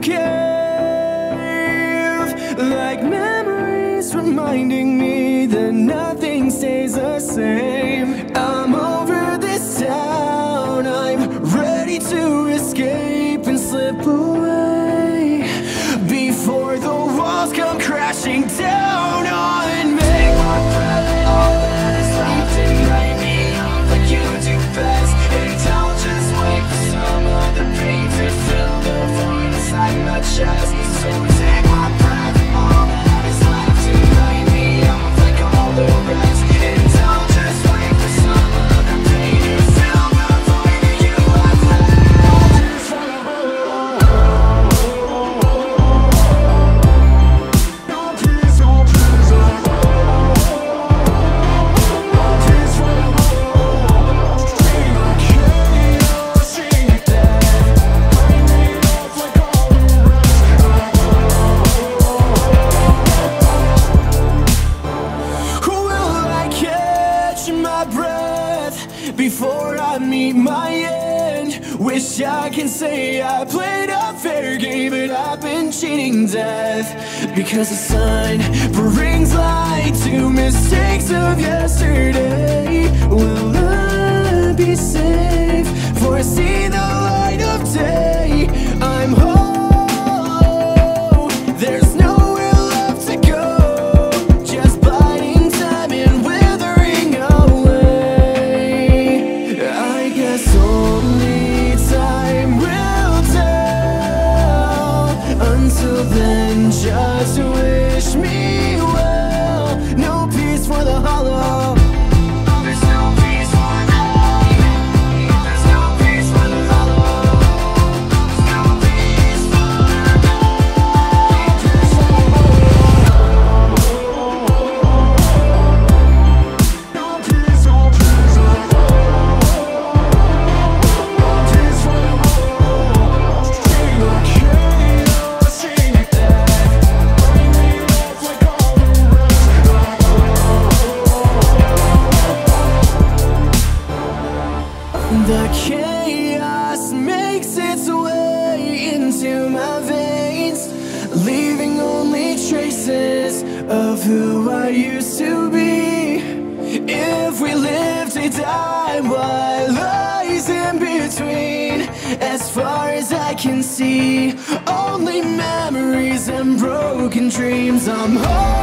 cave Like memories reminding me that nothing stays the same. I'm over this town, I'm ready to escape and slip away. Before the walls come crashing down before I meet my end? Wish I can say I played a fair game, but I've been cheating death. Because the sun brings light to mistakes of yesterday. Then, just The chaos makes its way into my veins, leaving only traces of who I used to be. If we live to die, what lies in between? As far as I can see, only memories and broken dreams. I'm home.